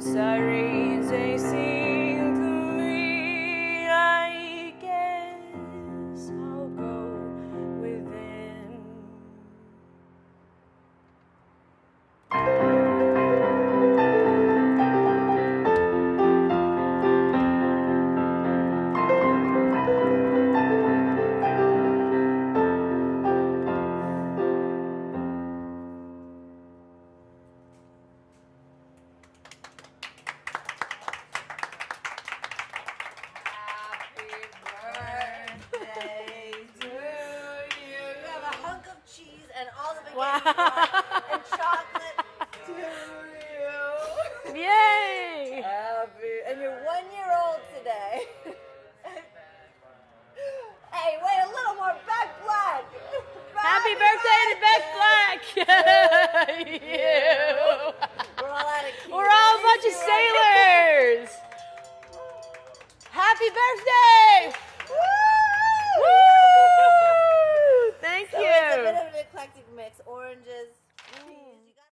sorry. Wow.